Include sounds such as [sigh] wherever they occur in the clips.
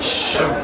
Shhh.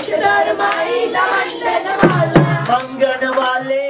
अंगन वाले।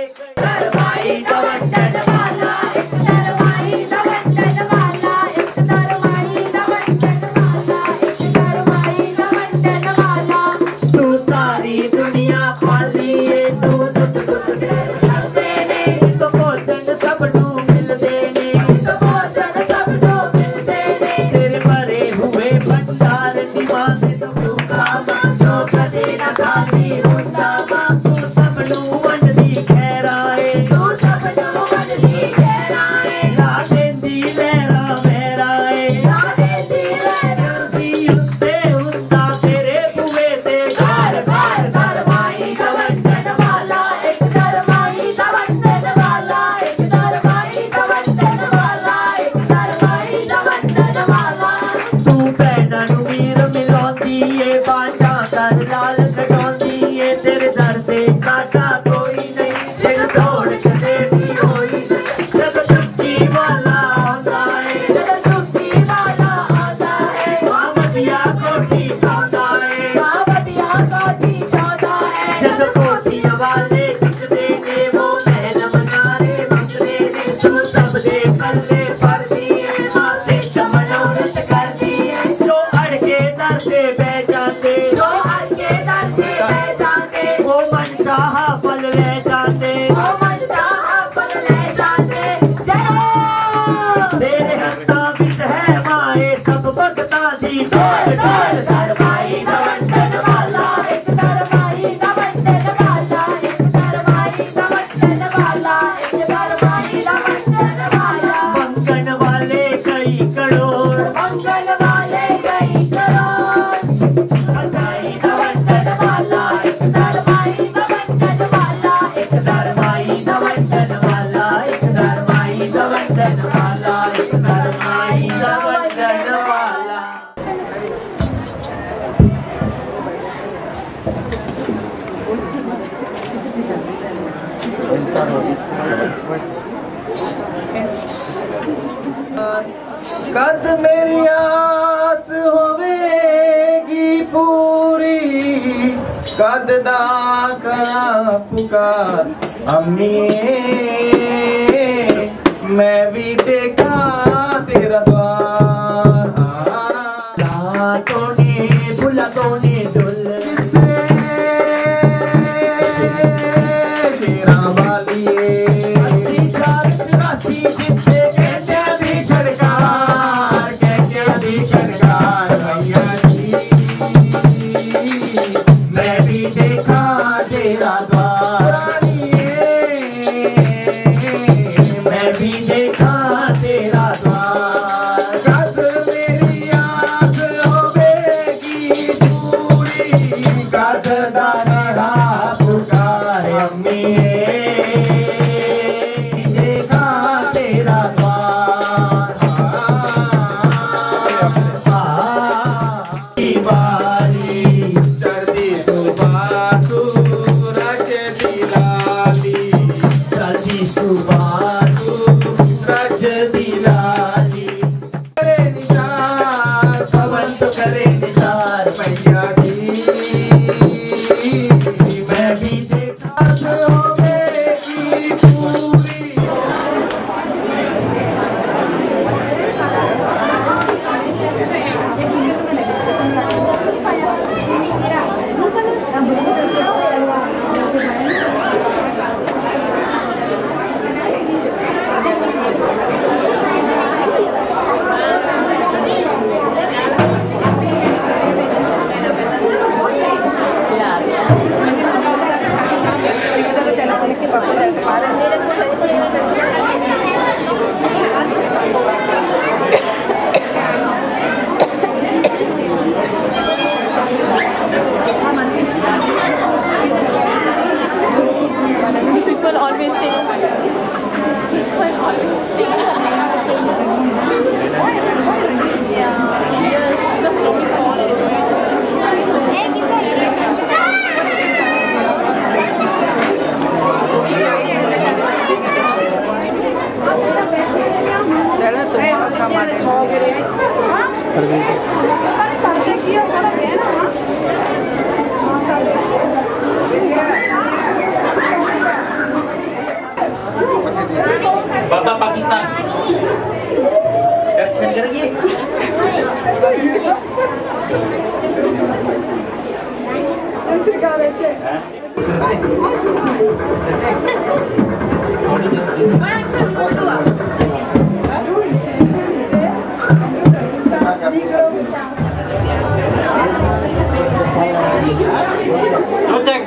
कद मेरी आस होवेगी पूरी। कद दा अम्मी, मैं भी देखा तेरा द्वार। तो ने बुला तो ने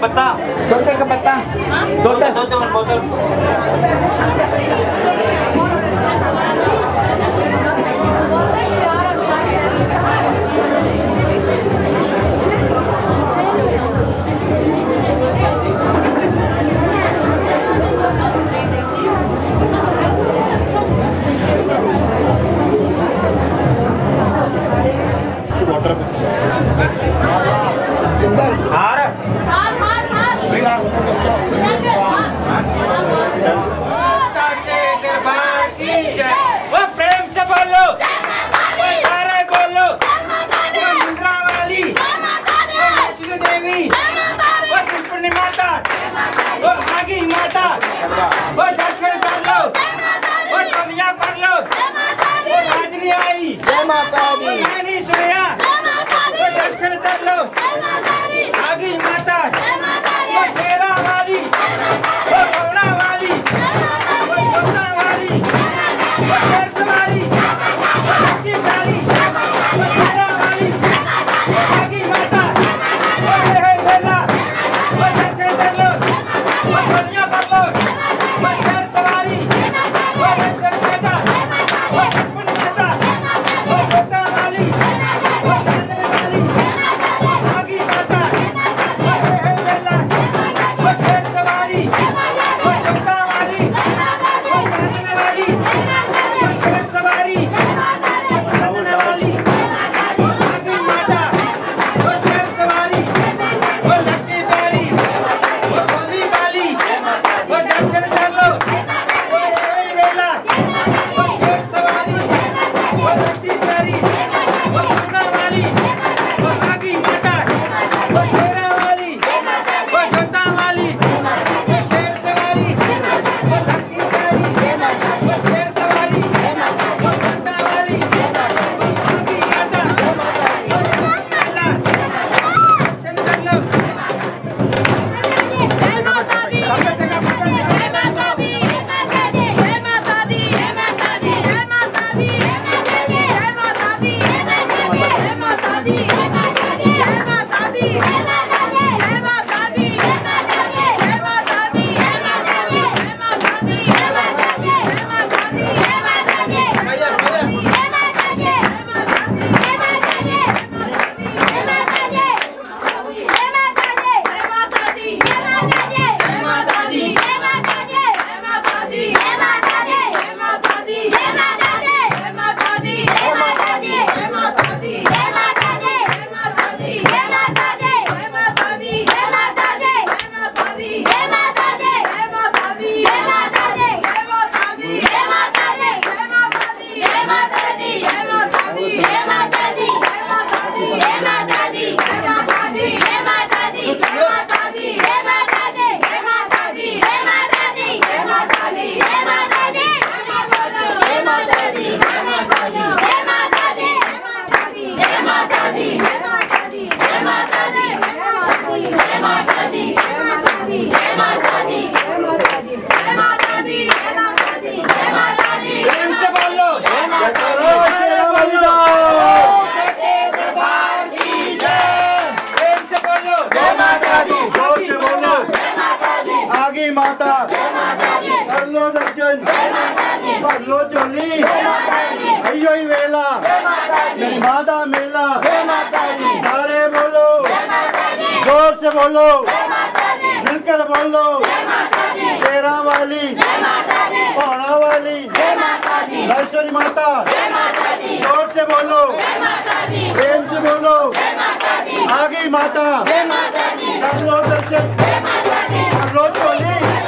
petang. Doktor ke petang? Doktor. Doktor, doktor. बोलो। मिलकर बोलो। शेरा वाली पौड़ा वाली महेश्वरी माता ज़ोर से बोलो। प्रेम से बोलो। आगे माता। दर्शन। कर लो चोली।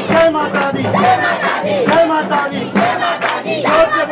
Jai Mata Di Jai Mata Di Jai Mata Di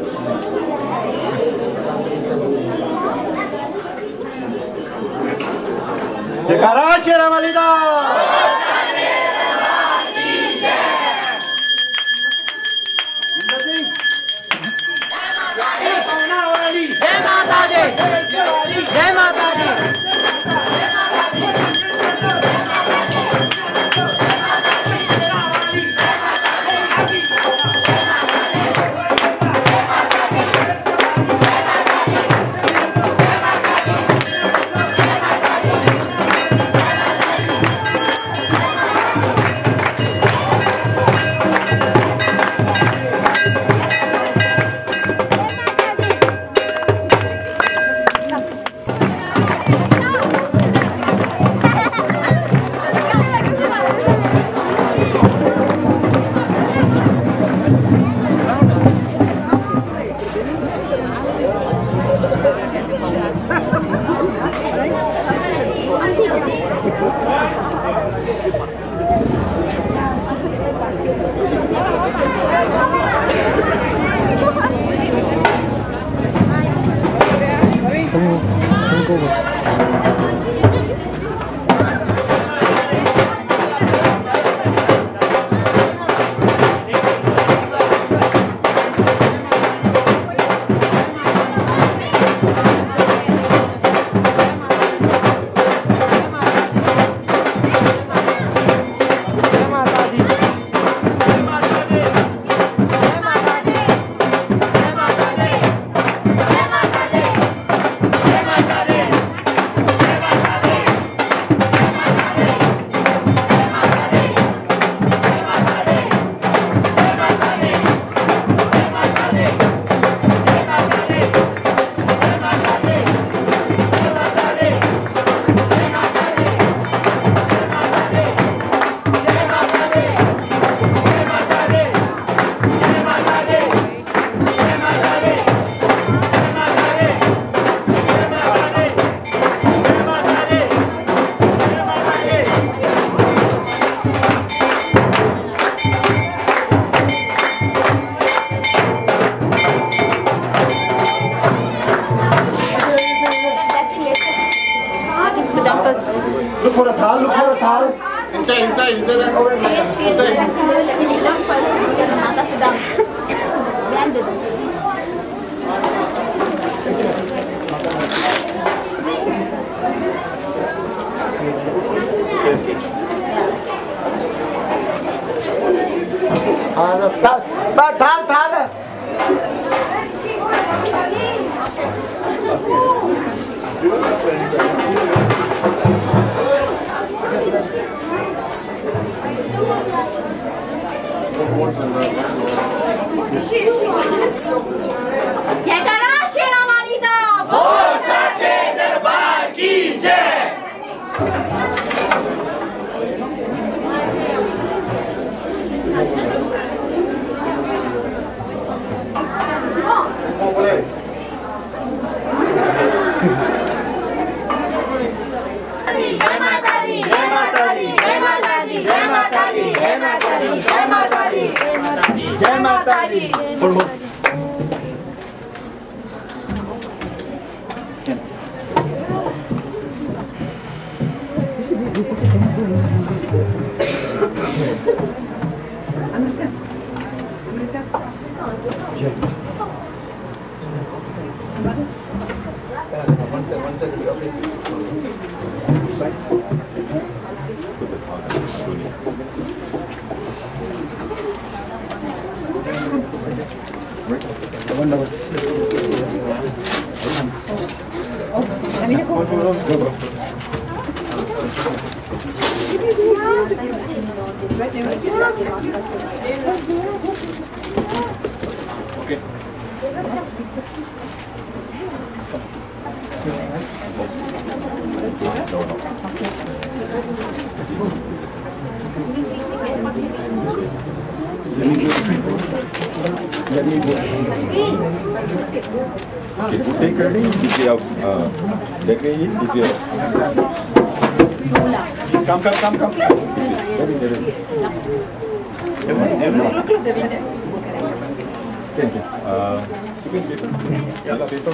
जयकारा शेरावली दा 成 [laughs] 功，成功吧！दी Let Okay. No, no. Okay, take ready. If you have, uh, that way, if you have come, come, come, come. Let me, let me. Thank you. Uh, paper. Yalla paper.